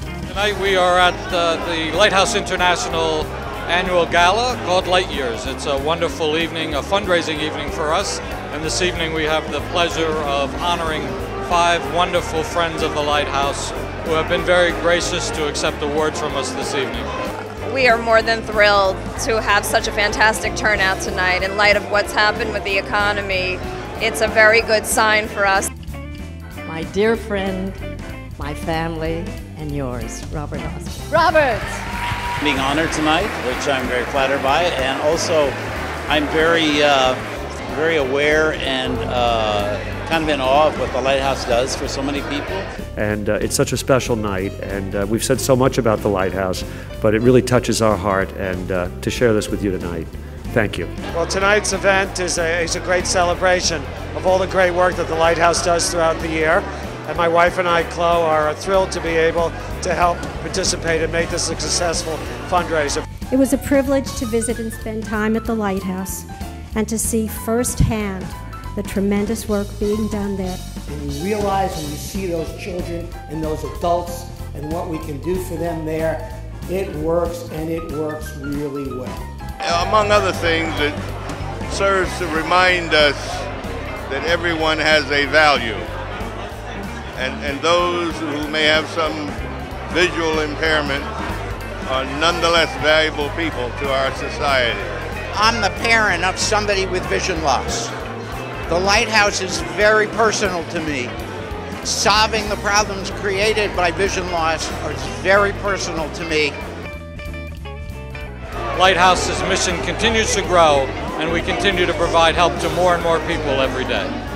Tonight we are at uh, the Lighthouse International annual gala called Light Years. It's a wonderful evening, a fundraising evening for us, and this evening we have the pleasure of honoring five wonderful friends of the Lighthouse who have been very gracious to accept awards from us this evening. We are more than thrilled to have such a fantastic turnout tonight. In light of what's happened with the economy, it's a very good sign for us. My dear friend, my family, and yours, Robert Osborne. Robert! Being honored tonight, which I'm very flattered by, and also I'm very, uh, very aware and uh, kind of in awe of what the Lighthouse does for so many people. And uh, it's such a special night, and uh, we've said so much about the Lighthouse, but it really touches our heart, and uh, to share this with you tonight. Thank you. Well, tonight's event is a, is a great celebration of all the great work that the Lighthouse does throughout the year. And my wife and I, Chloe, are thrilled to be able to help participate and make this a successful fundraiser. It was a privilege to visit and spend time at the Lighthouse and to see firsthand the tremendous work being done there. And you realize when you see those children and those adults and what we can do for them there, it works and it works really well. Uh, among other things, it serves to remind us that everyone has a value. And, and those who may have some visual impairment are nonetheless valuable people to our society. I'm the parent of somebody with vision loss. The lighthouse is very personal to me. Solving the problems created by vision loss is very personal to me. Lighthouse's mission continues to grow, and we continue to provide help to more and more people every day.